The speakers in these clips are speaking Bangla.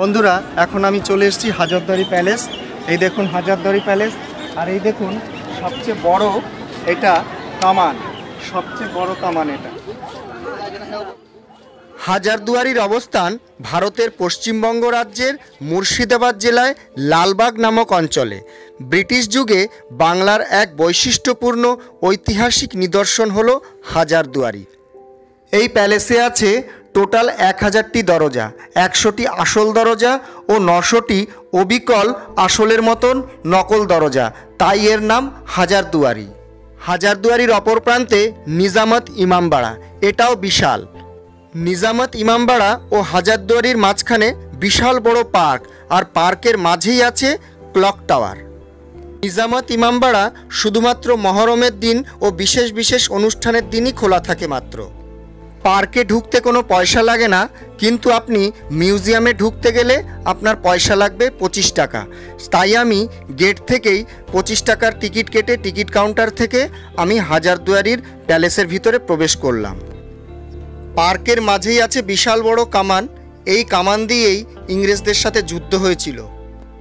বন্ধুরা, এখন আমি চলে এসেছি হাজারদুয়ারি প্যালেস। এই দেখুন হাজারদুয়ারি প্যালেস, আর এই দেখুন সবচেয়ে বড় এটা কামান, সবচেয়ে বড় কামান এটা। হাজারদুয়ারির অবস্থান ভারতের পশ্চিমবঙ্গ রাজ্যের মুর্শিদাবাদ জেলায় লালবাগ নামক অঞ্চলে। ব্রিটিশ যুগে বাংলার এক বৈশিষ্ট্যপূর্ণ ঐতিহাসিক নিদর্শন হল হাজারদুয়ারি। এই প্যালেসে আছে টোটাল এক হাজারটি দরজা, একশোটি আসল দরজা ও নশোটি অবিকল আসলের মতন নকল দরজা। তাই এর নাম হাজারদুয়ারি। হাজারদুয়ারির অপর প্রান্তে নিজামত ইমামবাড়া। এটাও বিশাল। নিজামত ইমামবাড়া ও হাজারদুয়ারির মাঝখানে বিশাল বড় পার্ক আর পার্কের মাঝেই আছে ক্লক টাওয়ার। নিজামত ইমামবাড়া শুধুমাত্র মহরমের দিন ও বিশেষ বিশেষ অনুষ্ঠানের দিনই খোলা থাকে মাত্র। পার্কে ঢুকতে কোনো পয়সা লাগে না, কিন্তু আপনি মিউজিয়ামে ঢুকতে গেলে আপনার পয়সা লাগবে পঁচিশ টাকা। তাই আমি গেট থেকেই পঁচিশ টাকার টিকিট কেটে টিকিট কাউন্টার থেকে আমি হাজারদুয়ারির প্যালেসের ভিতরে প্রবেশ করলাম। পার্কের মাঝেই আছে বিশাল বড় কামান। এই কামান দিয়েই ইংরেজদের সাথে যুদ্ধ হয়েছিল।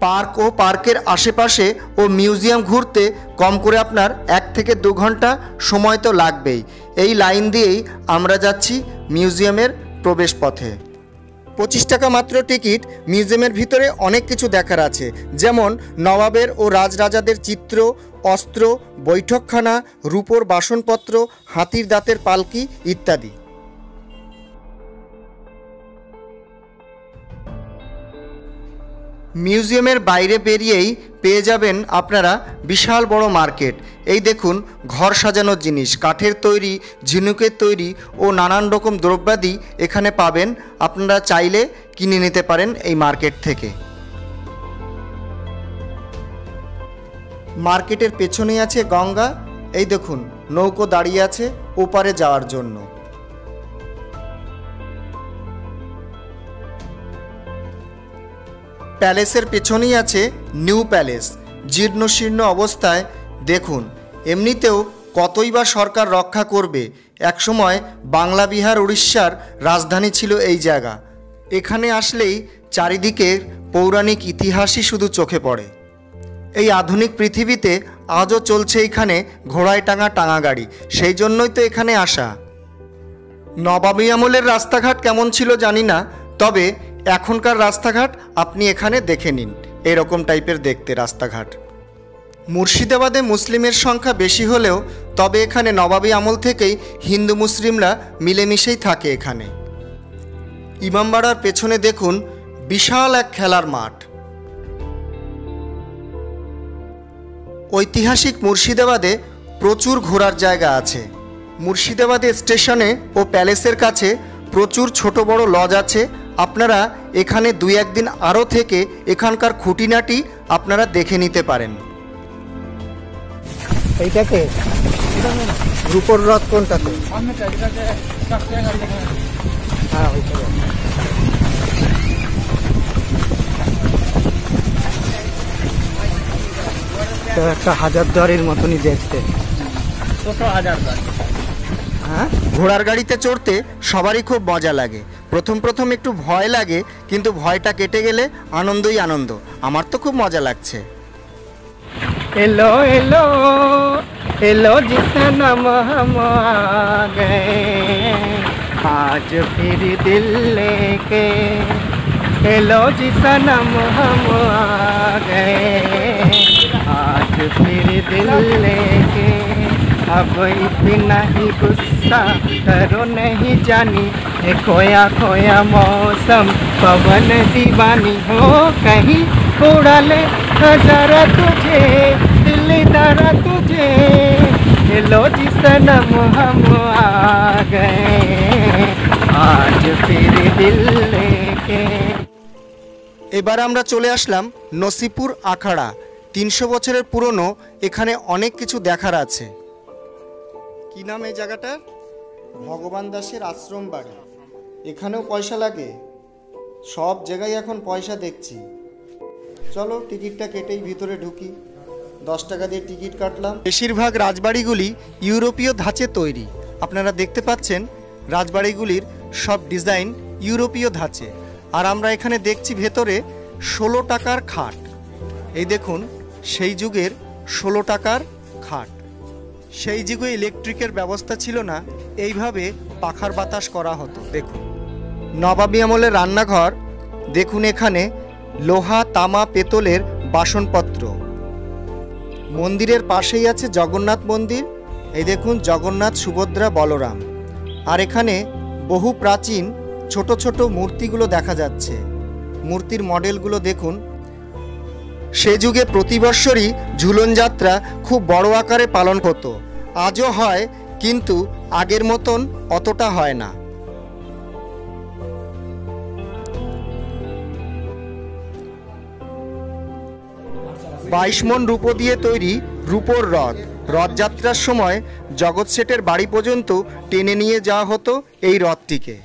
পার্ক ও পার্কের আশেপাশে ও মিউজিয়াম ঘুরতে কম করে আপনার এক থেকে দু ঘণ্টা সময় তো লাগবেই। এই লাইন দিয়েই আমরা যাচ্ছি মিউজিয়ামের প্রবেশ পথে পঁচিশ টাকা মাত্র টিকিট, মিউজিয়ামের ভিতরে অনেক কিছু দেখার আছে। যেমন নবাবের ও রাজরাজাদের চিত্র, অস্ত্র, বৈঠকখানা, রূপোর বাসনপত্র, হাতির দাঁতের পালকি ইত্যাদি। মিউজিয়ামের বাইরে বেরিয়েই পেয়ে যাবেন আপনারা বিশাল বড় মার্কেট। এই দেখুন, ঘর সাজানোর জিনিস, কাঠের তৈরি, ঝিনুকের তৈরি ও নানান রকম দ্রব্যাদি এখানে পাবেন। আপনারা চাইলে কিনে নিতে পারেন এই মার্কেট থেকে। মার্কেটের পেছনেই আছে গঙ্গা। এই দেখুন, নৌকো দাঁড়িয়ে আছে ওপারে যাওয়ার জন্য। প্যালেসের পেছনেই আছে নিউ প্যালেস। জীর্ণশীর্ণ অবস্থায়, দেখুন, এমনিতেও কতই বা সরকার রক্ষা করবে। একসময় বাংলা, বিহার, উড়িষ্যার রাজধানী ছিল এই জায়গা। এখানে আসলেই চারিদিকে পৌরাণিক ইতিহাসই শুধু চোখে পড়ে। এই আধুনিক পৃথিবীতে আজও চলছে এখানে ঘোড়ায় টাঙা টাঙা গাড়ি, সেই জন্যই তো এখানে আসা। নবাবী আমলের রাস্তাঘাট কেমন ছিল জানি না, তবে এখনকার রাস্তাঘাট আপনি এখানে দেখে নিন। এরকম টাইপের দেখতে রাস্তাঘাট। মুর্শিদাবাদে মুসলিমের সংখ্যা বেশি হলেও তবে এখানে নবাবী আমল থেকেই হিন্দু মুসলিমরা মিলেমিশেই থাকে এখানে। ইমামবাড়ার পেছনে দেখুন বিশাল এক খেলার মাঠ। ঐতিহাসিক মুর্শিদাবাদে প্রচুর ঘোরার জায়গা আছে। মুর্শিদাবাদে স্টেশনে ও প্যালেসের কাছে প্রচুর ছোট বড় লজ আছে আপনারা এখানে দুই একদিন আরও থেকে এখানকার খুঁটিনাটি আপনারা দেখে নিতে পারেন। এইটাকে রূপর রথ কোনটাতে? হ্যাঁ একটা হাজার দরের মতনই দেখতে। হ্যাঁ ঘোড়ার গাড়িতে চড়তে সবারই খুব মজা লাগে। প্রথম প্রথম একটু ভয় লাগে, কিন্তু ভয়টা কেটে গেলে আনন্দই আনন্দ। আমার তো খুব মজা লাগছে। এলো এলো এলো জিসানাম হাম আ গে আজ ফির দিল লেকে। এলো জিসানাম হাম আ গে আজ ফির দিল লেকে। अब इतना ही गुस्सा करो नहीं जानी ये खोया खोया मौसम पवन दीवानी हो कहीं उड़ा ले हजारा तुझे दिल दारा तुझे हेलो जी सनम हम आ गए आज फिर दिल लेके এবার আমরা চলে আসলাম নসিপুর আখাড়া তিনশো বছরের পুরনো এখানে অনেক কিছু দেখার আছে কি নাম এই জায়গাটার? ভগবান দাসের আশ্রম বাড়ি। এখানেও পয়সা লাগে। সব জায়গায় এখন পয়সা দেখছি। চলো টিকিটটা কেটেই ভিতরে ঢুকি। দশ টাকা দিয়ে টিকিট কাটলাম। বেশিরভাগ রাজবাড়িগুলি ইউরোপীয় ধাঁচে তৈরি। আপনারা দেখতে পাচ্ছেন, রাজবাড়িগুলির সব ডিজাইন ইউরোপীয় ধাঁচে। আর আমরা এখানে দেখছি ভেতরে ষোলো টাকার খাট। এই দেখুন, সেই যুগের ষোলো টাকার খাট। সেই যুগে ইলেকট্রিকের ব্যবস্থা ছিল না, এইভাবে পাখার বাতাস করা হতো। দেখুন, নবাবী আমলের রান্নাঘর, দেখুন এখানে লোহা, তামা, পেতলের বাসনপত্র। মন্দিরের পাশেই আছে জগন্নাথ মন্দির, এই দেখুন জগন্নাথ, সুভদ্রা, বলরাম। আর এখানে বহু প্রাচীন ছোট ছোট মূর্তিগুলো দেখা যাচ্ছে। মূর্তির মডেলগুলো দেখুন। সে যুগে প্রতি বৎসরই ঝুলন যাত্রা খুব বড় আকারে পালন হতো আজও হয়, কিন্তু আগের মতন অতটা হয় না। বাইশ মন রূপো দিয়ে তৈরি রূপোর রথ। রথযাত্রার সময় জগৎ শেঠের বাড়ি পর্যন্ত টেনে নিয়ে যাওয়া হতো এই রথটিকে।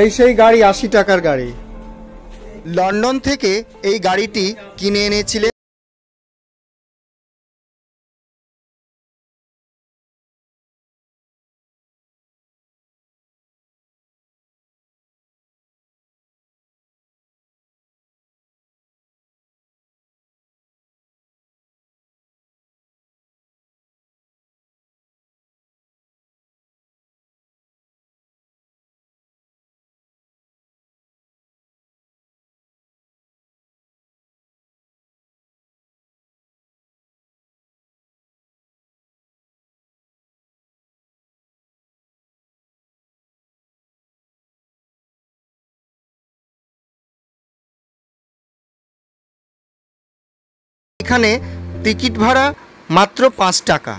এই সেই গাড়ি আশি টাকার গাড়ি। লন্ডন থেকে এই গাড়িটি কিনে এনেছিলেন। এখানে টিকিট ভাড়া মাত্র পাঁচ টাকা।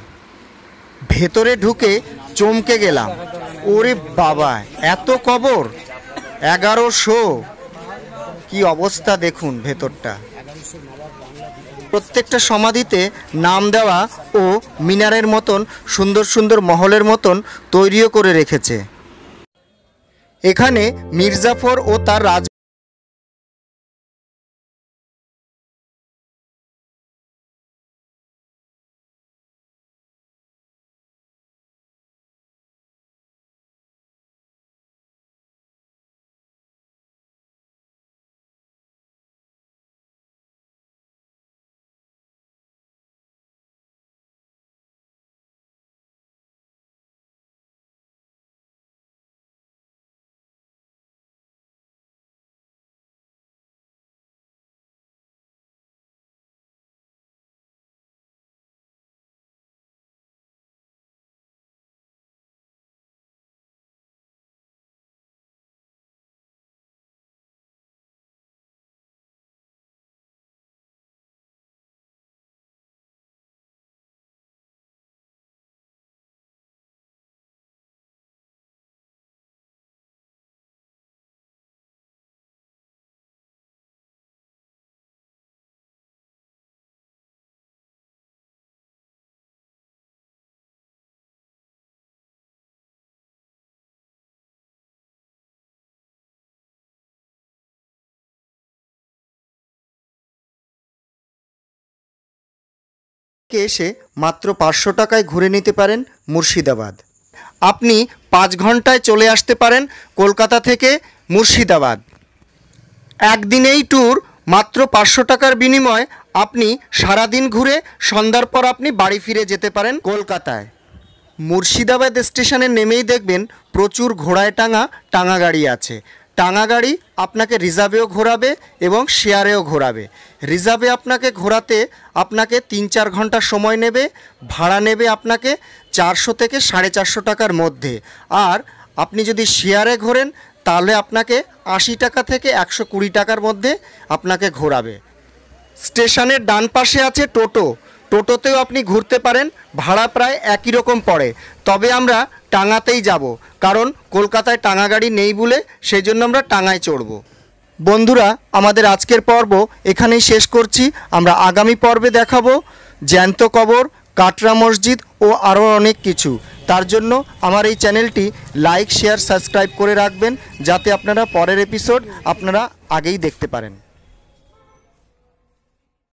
ভেতরে ঢুকে চমকে গেলাম। ওরে বাবা, এত কবর? এগারোশো। কি অবস্থা দেখুন ভেতরটা। প্রত্যেকটা সমাধিতে নাম দেওয়া ও মিনারের মতন, সুন্দর সুন্দর মহলের মতন তৈরিও করে রেখেছে। এখানে মির্জাফর ও তার রাজ কে এসে মাত্র পাঁচশো টাকায় ঘুরে নিতে পারেন মুর্শিদাবাদ। আপনি পাঁচ ঘন্টায় চলে আসতে পারেন কলকাতা থেকে মুর্শিদাবাদ। একদিনেই ট্যুর মাত্র পাঁচশো টাকার বিনিময়ে আপনি সারাদিন ঘুরে সন্ধ্যার পর আপনি বাড়ি ফিরে যেতে পারেন কলকাতায়। মুর্শিদাবাদ স্টেশনে নেমেই দেখবেন প্রচুর ঘোড়ায় টাঙা টাঙা গাড়ি আছে। টাঙা গাড়ি আপনাকে রিজার্ভেও ঘোরাবে এবং শেয়ারেও ঘোরাবে। রিজার্ভে আপনাকে ঘোরাতে আপনাকে তিন চার ঘণ্টা সময় নেবে, ভাড়া নেবে আপনাকে চারশো থেকে সাড়ে চারশো টাকার মধ্যে। আর আপনি যদি শেয়ারে ঘোরেন, তাহলে আপনাকে আশি টাকা থেকে একশো কুড়ি টাকার মধ্যে আপনাকে ঘোরাবে। স্টেশনের ডান পাশে আছে টোটো। টোটোতেও আপনি ঘুরতে পারেন, ভাড়া প্রায় একই রকম পড়ে। তবে আমরা টাঙাতেই যাব, কারণ কলকাতায় টাঙা গাড়ি নেই বলে সেই জন্য আমরা টাঙায় চড়ব। বন্ধুরা, আমাদের আজকের পর্ব এখানেই শেষ করছি। আমরা আগামী পর্বে দেখাবো জ্যান্ত কবর, কাটরা মসজিদ ও আরও অনেক কিছু। তার জন্য আমার এই চ্যানেলটি লাইক, শেয়ার, সাবস্ক্রাইব করে রাখবেন, যাতে আপনারা পরের এপিসোড আপনারা আগেই দেখতে পারেন।